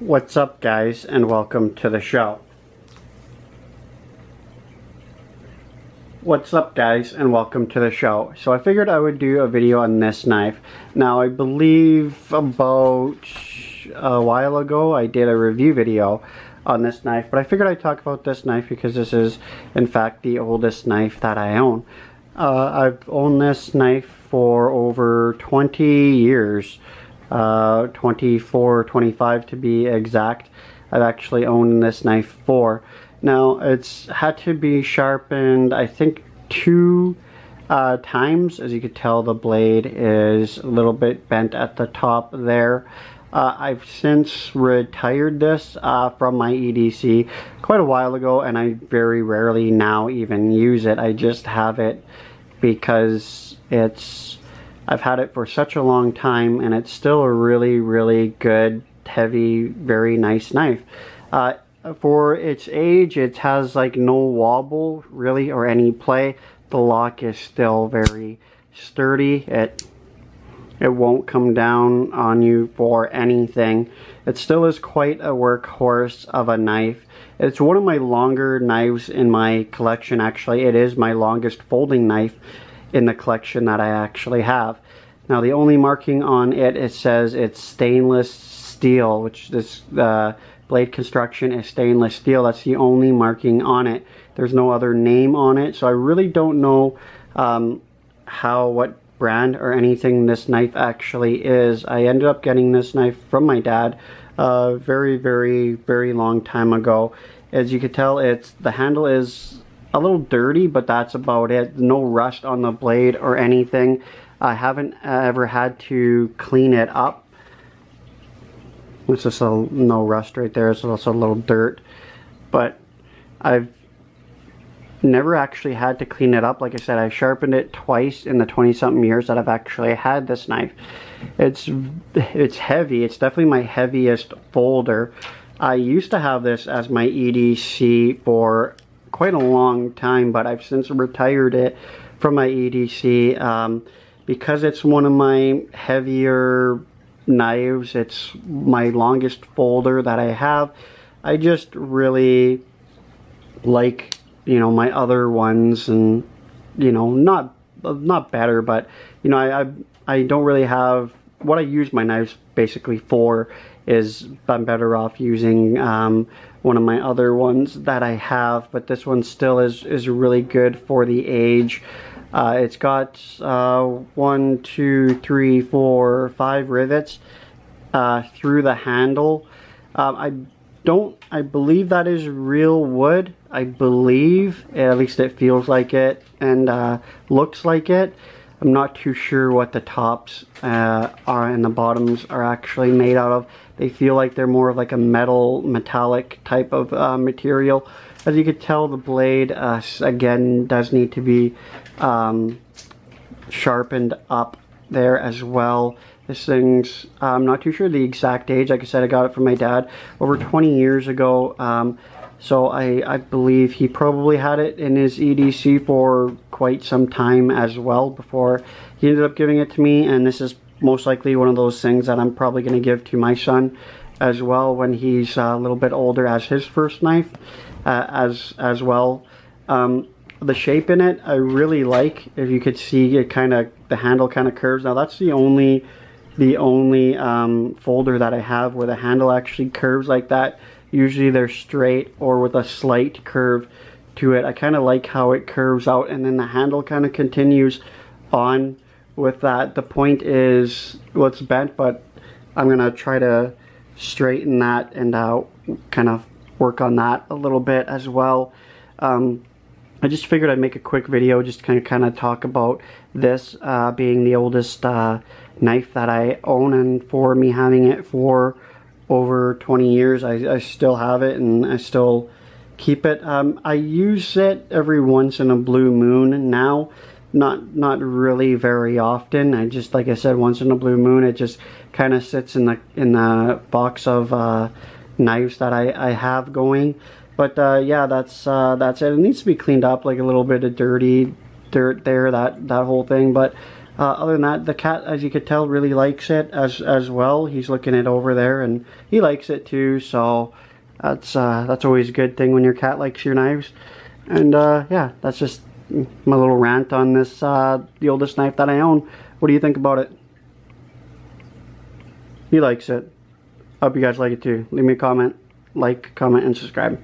What's up guys and welcome to the show. What's up guys and welcome to the show. So I figured I would do a video on this knife. Now I believe about a while ago I did a review video on this knife but I figured I'd talk about this knife because this is in fact the oldest knife that I own. Uh, I've owned this knife for over 20 years uh, 24 25 to be exact. I've actually owned this knife for now it's had to be sharpened I think two uh, times. As you could tell the blade is a little bit bent at the top there. Uh, I've since retired this uh, from my EDC quite a while ago and I very rarely now even use it. I just have it because it's I've had it for such a long time and it's still a really, really good, heavy, very nice knife. Uh, for its age, it has like no wobble really or any play. The lock is still very sturdy. It it won't come down on you for anything. It still is quite a workhorse of a knife. It's one of my longer knives in my collection actually. It is my longest folding knife in the collection that I actually have. Now the only marking on it, it says it's stainless steel, which this uh, blade construction is stainless steel. That's the only marking on it. There's no other name on it, so I really don't know um, how, what brand or anything this knife actually is. I ended up getting this knife from my dad a uh, very, very, very long time ago. As you can tell, it's the handle is a little dirty, but that's about it. No rust on the blade or anything. I haven't uh, ever had to clean it up. It's just a no rust right there. It's also a little dirt. But I've never actually had to clean it up. Like I said, I sharpened it twice in the 20 something years that I've actually had this knife. It's it's heavy. It's definitely my heaviest folder. I used to have this as my EDC for quite a long time, but I've since retired it from my EDC. Um, because it's one of my heavier knives, it's my longest folder that I have. I just really like, you know, my other ones and, you know, not not better, but, you know, I, I, I don't really have, what I use my knives basically for is I'm better off using um, one of my other ones that I have, but this one still is, is really good for the age. Uh, it's got uh, one, two, three, four, five rivets uh, through the handle. Um, I don't, I believe that is real wood. I believe, at least it feels like it and uh, looks like it. I'm not too sure what the tops uh, are and the bottoms are actually made out of. They feel like they're more of like a metal, metallic type of uh, material. As you can tell, the blade, uh, again, does need to be um, sharpened up there as well. This thing's, I'm not too sure the exact age. Like I said, I got it from my dad over 20 years ago. Um, so I, I believe he probably had it in his EDC for quite some time as well before he ended up giving it to me. And this is most likely one of those things that I'm probably going to give to my son as well when he's a little bit older as his first knife uh, as as well. Um, the shape in it I really like. If you could see it kind of, the handle kind of curves. Now that's the only, the only um, folder that I have where the handle actually curves like that. Usually they're straight or with a slight curve to it. I kind of like how it curves out and then the handle kind of continues on with that. The point is, well, it's bent, but I'm going to try to straighten that and uh, kind of work on that a little bit as well. Um, I just figured I'd make a quick video just kind of kind of talk about this uh, being the oldest uh, knife that I own and for me having it for over 20 years. I, I still have it and I still keep it. Um, I use it every once in a blue moon now. Not not really very often. I just like I said, once in a blue moon, it just kind of sits in the in the box of uh, knives that I, I have going. But uh, yeah, that's uh, that's it. It needs to be cleaned up, like a little bit of dirty dirt there, that that whole thing. But uh, other than that, the cat, as you could tell, really likes it as as well. He's looking it over there, and he likes it too. So that's uh, that's always a good thing when your cat likes your knives. And uh, yeah, that's just my little rant on this, uh, the oldest knife that I own. What do you think about it? He likes it. Hope you guys like it too. Leave me a comment, like, comment, and subscribe.